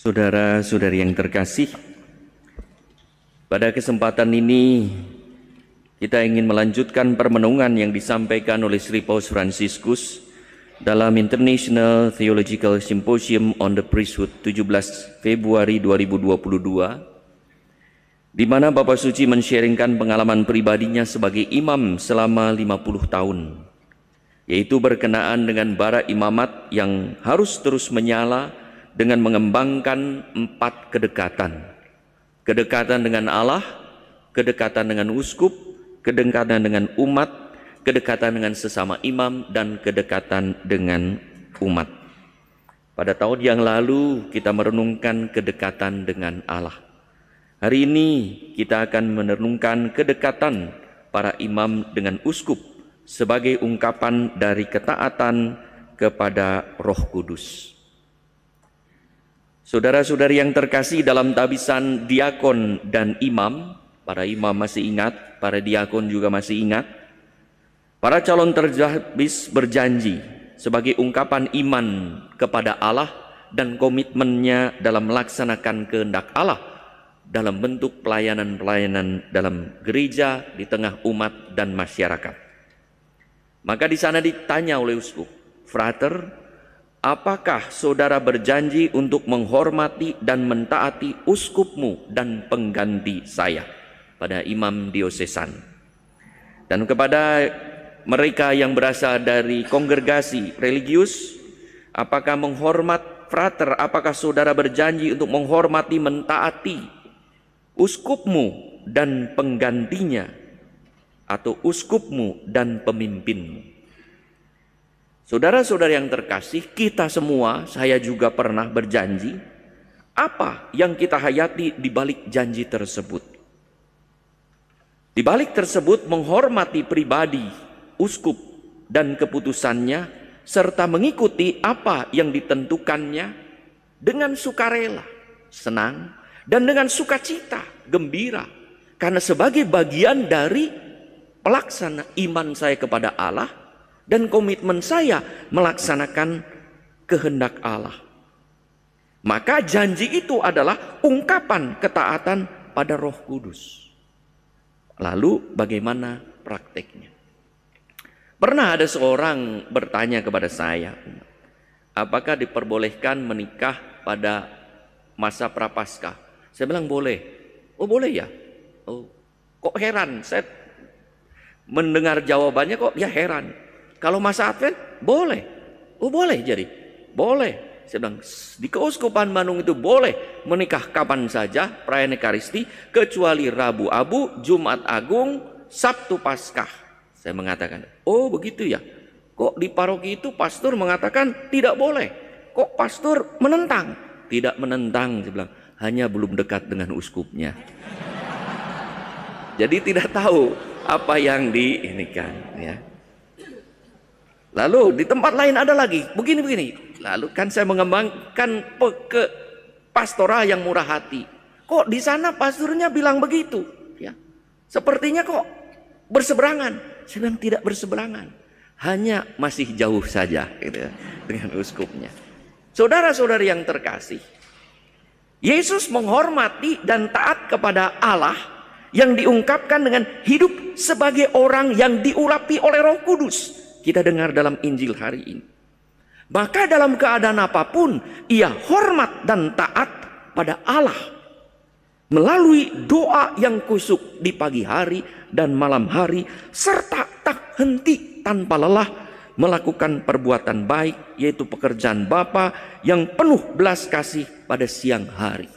Saudara-saudari yang terkasih, pada kesempatan ini kita ingin melanjutkan permenungan yang disampaikan oleh Sri Paus Franciscus dalam International Theological Symposium on the Priesthood 17 Februari 2022 di mana Bapak Suci mensharingkan pengalaman pribadinya sebagai imam selama 50 tahun yaitu berkenaan dengan bara imamat yang harus terus menyala dengan mengembangkan empat kedekatan. Kedekatan dengan Allah, kedekatan dengan uskup, kedekatan dengan umat, kedekatan dengan sesama imam, dan kedekatan dengan umat. Pada tahun yang lalu kita merenungkan kedekatan dengan Allah. Hari ini kita akan merenungkan kedekatan para imam dengan uskup sebagai ungkapan dari ketaatan kepada Roh Kudus. Saudara-saudari yang terkasih dalam tabisan diakon dan imam, para imam masih ingat, para diakon juga masih ingat. Para calon terhabis berjanji sebagai ungkapan iman kepada Allah dan komitmennya dalam melaksanakan kehendak Allah dalam bentuk pelayanan-pelayanan dalam gereja di tengah umat dan masyarakat. Maka di sana ditanya oleh uskup, "Frater, Apakah saudara berjanji untuk menghormati dan mentaati uskupmu dan pengganti saya pada imam diosesan? Dan kepada mereka yang berasal dari kongregasi religius, apakah menghormat frater, apakah saudara berjanji untuk menghormati, mentaati uskupmu dan penggantinya atau uskupmu dan pemimpinmu? Saudara-saudara yang terkasih, kita semua, saya juga pernah berjanji, apa yang kita hayati di balik janji tersebut? Di balik tersebut menghormati pribadi, uskup, dan keputusannya, serta mengikuti apa yang ditentukannya dengan sukarela, senang, dan dengan sukacita, gembira. Karena sebagai bagian dari pelaksana iman saya kepada Allah, dan komitmen saya melaksanakan kehendak Allah. Maka janji itu adalah ungkapan ketaatan pada Roh Kudus. Lalu bagaimana prakteknya? Pernah ada seorang bertanya kepada saya, apakah diperbolehkan menikah pada masa prapaskah? Saya bilang boleh. Oh boleh ya? Oh, kok heran? Saya mendengar jawabannya kok ya heran. Kalau masa Advent boleh. Oh boleh jadi. Boleh. Saya bilang di keuskupan Bandung itu boleh menikah kapan saja perayaan Ekaristi kecuali Rabu Abu, Jumat Agung, Sabtu Paskah. Saya mengatakan, oh begitu ya. Kok di paroki itu pastor mengatakan tidak boleh. Kok pastor menentang? Tidak menentang, saya bilang. Hanya belum dekat dengan uskupnya. Jadi tidak tahu apa yang diinikan ya. Lalu di tempat lain ada lagi begini-begini. Lalu kan saya mengembangkan ke pastoral yang murah hati. Kok di sana pasturnya bilang begitu? Ya, sepertinya kok berseberangan. Saya tidak berseberangan, hanya masih jauh saja gitu ya, dengan uskupnya. Saudara-saudari yang terkasih, Yesus menghormati dan taat kepada Allah yang diungkapkan dengan hidup sebagai orang yang diurapi oleh Roh Kudus kita dengar dalam Injil hari ini. Maka dalam keadaan apa pun ia hormat dan taat pada Allah melalui doa yang kusuk di pagi hari dan malam hari serta tak henti tanpa lelah melakukan perbuatan baik yaitu pekerjaan Bapa yang penuh belas kasih pada siang hari.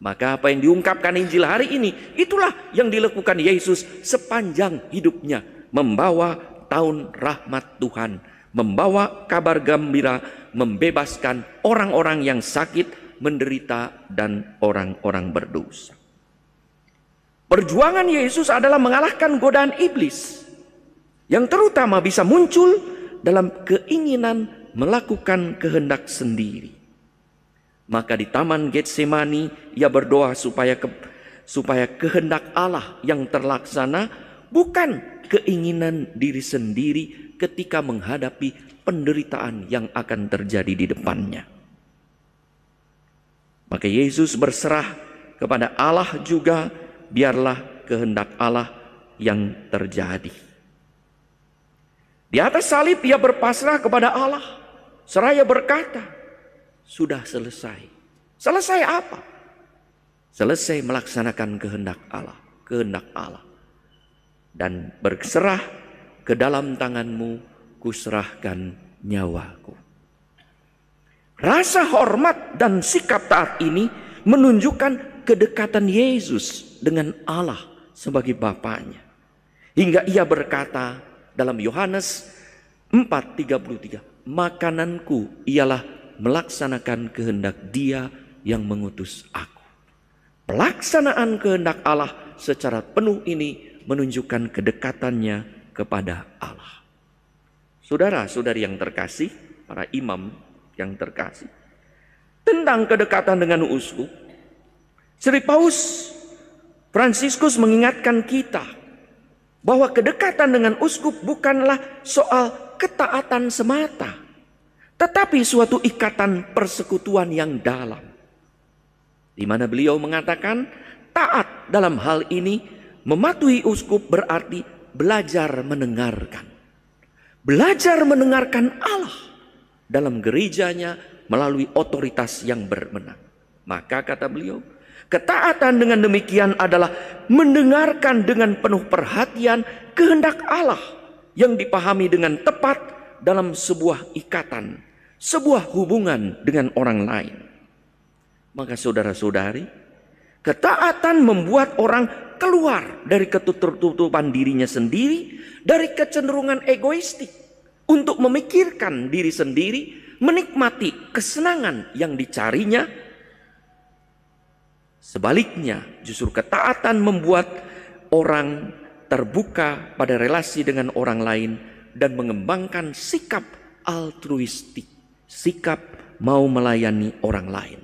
Maka apa yang diungkapkan Injil hari ini itulah yang dilakukan Yesus sepanjang hidupnya membawa tahun rahmat Tuhan, membawa kabar gembira, membebaskan orang-orang yang sakit, menderita, dan orang-orang berdosa. Perjuangan Yesus adalah mengalahkan godaan iblis yang terutama bisa muncul dalam keinginan melakukan kehendak sendiri. Maka di taman Getsemani ia berdoa supaya ke, supaya kehendak Allah yang terlaksana bukan keinginan diri sendiri ketika menghadapi penderitaan yang akan terjadi di depannya. Maka Yesus berserah kepada Allah juga, biarlah kehendak Allah yang terjadi. Di atas salib ia berpasrah kepada Allah. Seraya berkata, sudah selesai. Selesai apa? Selesai melaksanakan kehendak Allah. Kehendak Allah. Dan berserah ke dalam tanganmu kuserahkan nyawaku. Rasa hormat dan sikap taat ini menunjukkan kedekatan Yesus dengan Allah sebagai Bapaknya. Hingga ia berkata dalam Yohanes 4:33, "Makananku ialah melaksanakan kehendak Dia yang mengutus aku." Pelaksanaan kehendak Allah secara penuh ini menunjukkan kedekatannya kepada Allah. Saudara-saudari yang terkasih, para imam yang terkasih, tentang kedekatan dengan uskup, Sri Paus Fransiskus mengingatkan kita bahwa kedekatan dengan uskup bukanlah soal ketaatan semata, tetapi suatu ikatan persekutuan yang dalam. Di mana beliau mengatakan taat dalam hal ini mematuhi uskup berarti belajar mendengarkan. Belajar mendengarkan Allah dalam gerejanya melalui otoritas yang bermenang. Maka kata beliau, Ketaatan dengan demikian adalah mendengarkan dengan penuh perhatian kehendak Allah yang dipahami dengan tepat dalam sebuah ikatan, sebuah hubungan dengan orang lain. Maka saudara-saudari, ketaatan membuat orang keluar dari ketutupan dirinya sendiri, dari kecenderungan egoistik untuk memikirkan diri sendiri, menikmati kesenangan yang dicarinya Sebaliknya, justru ketaatan membuat orang terbuka pada relasi dengan orang lain dan mengembangkan sikap altruistik, sikap mau melayani orang lain.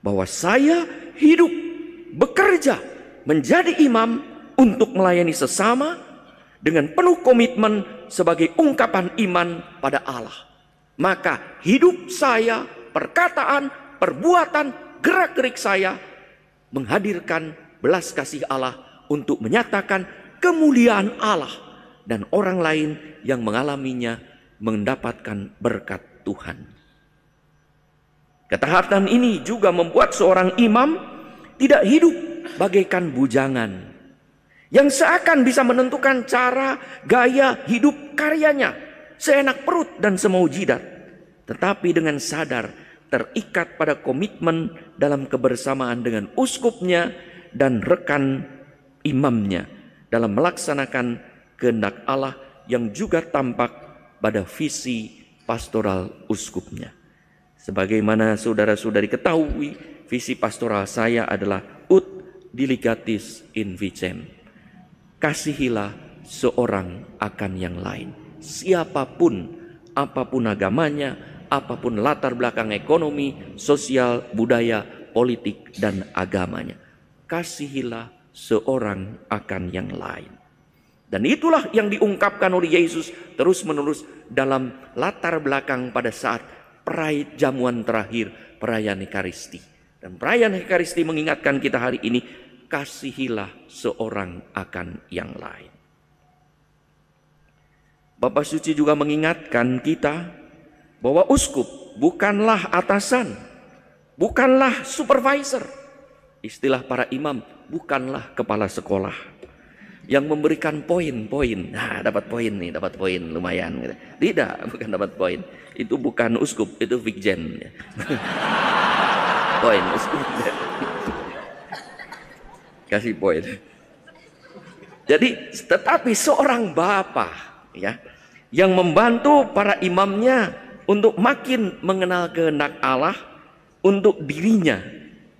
Bahwa saya hidup, bekerja, menjadi imam untuk melayani sesama dengan penuh komitmen sebagai ungkapan iman pada Allah. Maka hidup saya, perkataan, perbuatan, gerak-gerik saya menghadirkan belas kasih Allah untuk menyatakan kemuliaan Allah dan orang lain yang mengalaminya mendapatkan berkat Tuhan. Ketaatan ini juga membuat seorang imam tidak hidup bagaikan bujangan yang seakan bisa menentukan cara gaya hidup karyanya seenak perut dan semau jidat tetapi dengan sadar terikat pada komitmen dalam kebersamaan dengan uskupnya dan rekan imamnya dalam melaksanakan kehendak Allah yang juga tampak pada visi pastoral uskupnya. Sebagaimana saudara-saudari ketahui, visi pastoral saya adalah diligatis in vicem. Kasihilah seorang akan yang lain. Siapa pun, apa pun agamanya, apa pun latar belakang ekonomi, sosial, budaya, politik, dan agamanya. Kasihilah seorang akan yang lain. Dan itulah yang diungkapkan oleh Yesus terus-menerus dalam latar belakang pada saat perayaan jamuan terakhir perayaan Ekaristi. Dan perayaan Ekaristi mengingatkan kita hari ini, kasihilah seorang akan yang lain. Bapak Suci juga mengingatkan kita bahwa uskup bukanlah atasan, bukanlah supervisor. Istilah para imam bukanlah kepala sekolah yang memberikan poin-poin. Nah, dapat poin nih, dapat poin lumayan gitu. Tidak, bukan dapat poin. Itu bukan uskup, itu vikjen. poin. Kasih poin. Jadi, tetapi seorang bapak ya yang membantu para imamnya untuk makin mengenal kehendak Allah untuk dirinya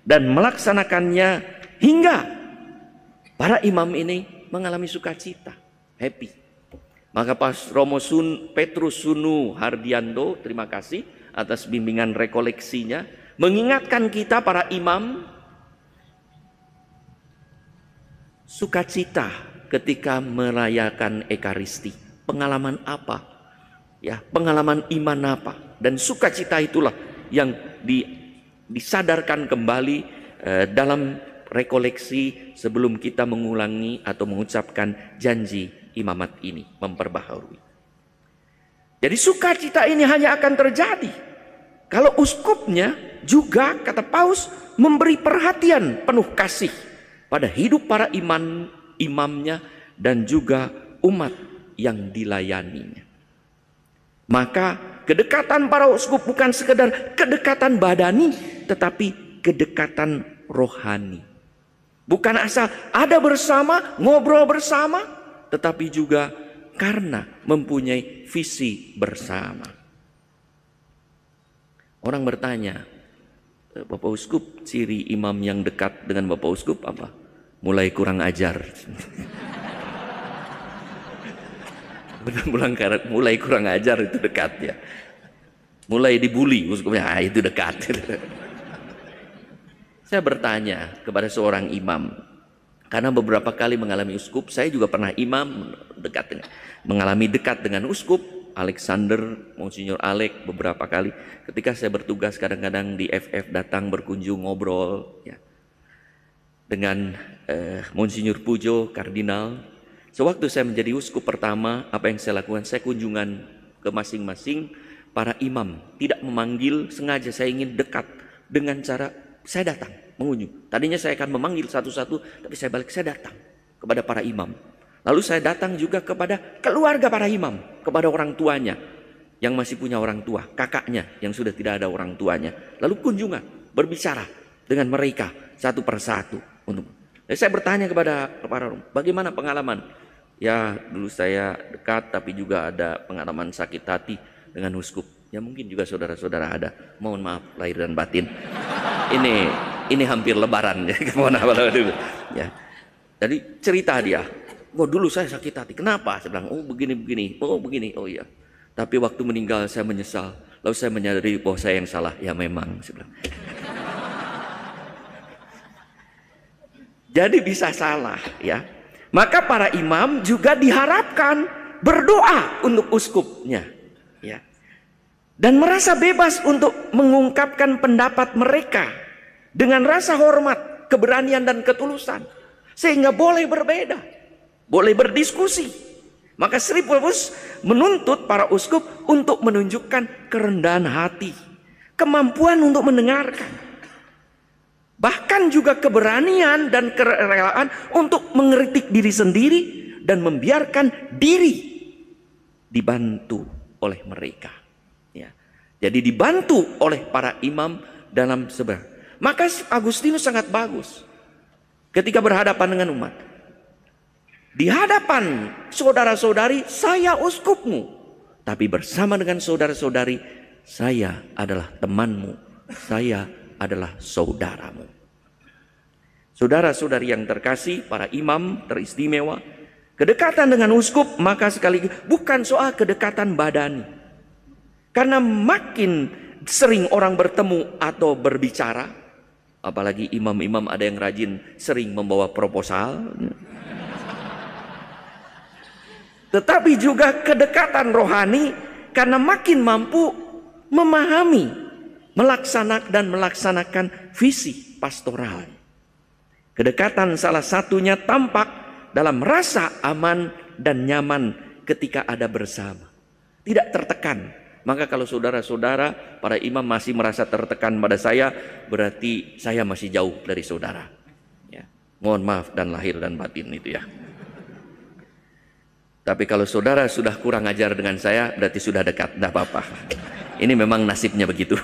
dan melaksanakannya hingga para imam ini mengalami sukacita, happy. Maka pas Romo Sun, Petrus Sunu Hardiando, terima kasih atas bimbingan rekoleksinya, mengingatkan kita para imam sukacita ketika merayakan Ekaristi. Pengalaman apa ya pengalaman iman apa dan sukacita itulah yang di disadarkan kembali eh, dalam rekoleksi sebelum kita mengulangi atau mengucapkan janji imamat ini memperbaharui. Jadi sukacita ini hanya akan terjadi kalau uskupnya juga kata Paus memberi perhatian penuh kasih pada hidup para iman imamnya dan juga umat yang dilayaninya. Maka kedekatan para uskup bukan sekedar kedekatan badani tetapi kedekatan rohani. Bukan asal ada bersama, ngobrol bersama, tetapi juga karena mempunyai visi bersama. Orang bertanya, Bapak Uskup, ciri imam yang dekat dengan Bapak Uskup apa? Mulai kurang ajar. Mulai kurang ajar itu dekat ya. Mulai dibully uskupnya, ah, itu dekat. Saya bertanya kepada seorang imam, karena beberapa kali mengalami uskup, saya juga pernah imam dekat dengan, mengalami dekat dengan uskup, Alexander, Monsignor Alek beberapa kali. Ketika saya bertugas kadang-kadang di FF datang berkunjung ngobrol ya. dengan eh, Monsignor Pujo, Kardinal. Sewaktu saya menjadi uskup pertama, apa yang saya lakukan? Saya kunjungan ke masing-masing para imam. Tidak memanggil, sengaja saya ingin dekat dengan cara saya datang mengunjung. Tadinya saya akan memanggil satu-satu, tapi saya balik saya datang kepada para imam. Lalu saya datang juga kepada keluarga para imam, kepada orang tuanya yang masih punya orang tua, kakaknya yang sudah tidak ada orang tuanya. Lalu kunjungan, berbicara dengan mereka satu persatu. Untuk Jadi saya bertanya kepada para bagaimana pengalaman? Ya dulu saya dekat, tapi juga ada pengalaman sakit hati dengan uskup. Ya mungkin juga saudara-saudara ada. Mohon maaf lahir dan batin. Ini ini hampir lebaran ya. Mohon ya. Jadi cerita dia. Oh dulu saya sakit hati. Kenapa? Saya bilang, oh begini begini. Oh begini. Oh iya. Tapi waktu meninggal saya menyesal. Lalu saya menyadari bahwa saya yang salah. Ya memang. Saya bilang. Jadi bisa salah ya. Maka para imam juga diharapkan berdoa untuk uskupnya. Ya dan merasa bebas untuk mengungkapkan pendapat mereka dengan rasa hormat, keberanian dan ketulusan sehingga boleh berbeda, boleh berdiskusi. Maka Sri Paulus menuntut para uskup untuk menunjukkan kerendahan hati, kemampuan untuk mendengarkan. Bahkan juga keberanian dan kerelaan untuk mengeritik diri sendiri dan membiarkan diri dibantu oleh mereka. Jadi dibantu oleh para imam dalam seberang. Maka Agustinus sangat bagus ketika berhadapan dengan umat. Di hadapan saudara-saudari, saya uskupmu. Tapi bersama dengan saudara-saudari, saya adalah temanmu. Saya adalah saudaramu. Saudara-saudari yang terkasih, para imam teristimewa, kedekatan dengan uskup maka sekali bukan soal kedekatan badani karena makin sering orang bertemu atau berbicara, apalagi imam-imam ada yang rajin sering membawa proposal. Tetapi juga kedekatan rohani karena makin mampu memahami, melaksanakan dan melaksanakan visi pastoral. Kedekatan salah satunya tampak dalam rasa aman dan nyaman ketika ada bersama. Tidak tertekan, maka kalau saudara-saudara, para imam masih merasa tertekan pada saya, berarti saya masih jauh dari saudara. Ya. Mohon maaf dan lahir dan batin itu ya. Tapi kalau saudara sudah kurang ajar dengan saya, berarti sudah dekat, tidak apa-apa. Ini memang nasibnya begitu.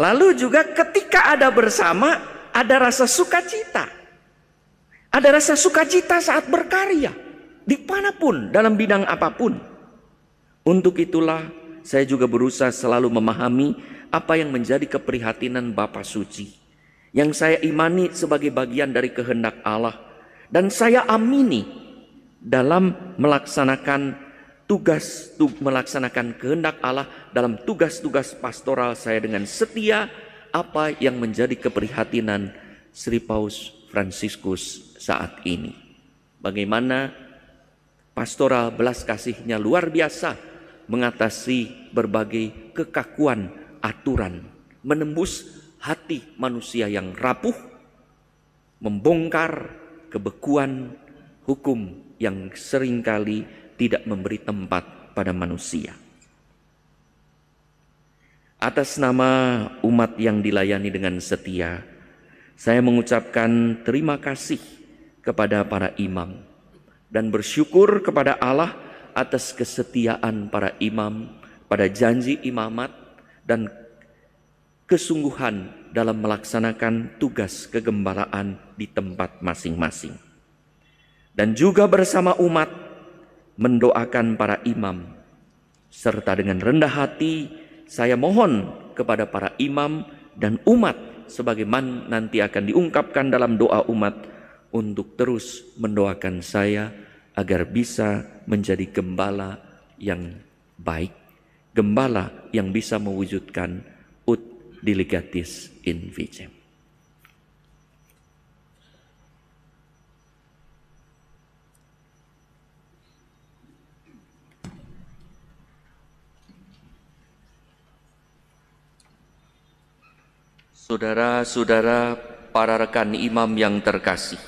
Lalu juga ketika ada bersama, ada rasa sukacita. Ada rasa sukacita saat berkarya. Di mana pun, dalam bidang apa pun. Untuk itulah saya juga berusaha selalu memahami apa yang menjadi keprihatinan Bapa Suci. Yang saya imani sebagai bagian dari kehendak Allah. Dan saya amini dalam melaksanakan tugas melaksanakan kehendak Allah dalam tugas-tugas pastoral saya dengan setia apa yang menjadi keprihatinan Sri Paus Franciscus saat ini. Bagaimana pastoral belas kasihnya luar biasa mengatasi berbagai kekakuan aturan menembus hati manusia yang rapuh, membongkar kebekuan hukum yang sering kali tidak memberi tempat pada manusia. Atas nama umat yang dilayani dengan setia, saya mengucapkan terima kasih kepada para imam dan bersyukur kepada Allah atas kesetiaan para imam pada janji imamat dan kesungguhan dalam melaksanakan tugas kegembalaan di tempat masing-masing. Dan juga bersama umat mendoakan para imam serta dengan rendah hati saya mohon kepada para imam dan umat sebagaimana nanti akan diungkapkan dalam doa umat untuk terus mendoakan saya agar bisa menjadi gembala yang baik, gembala yang bisa mewujudkan ut delegatis in vicem. Saudara-saudara, para rekan imam yang terkasih,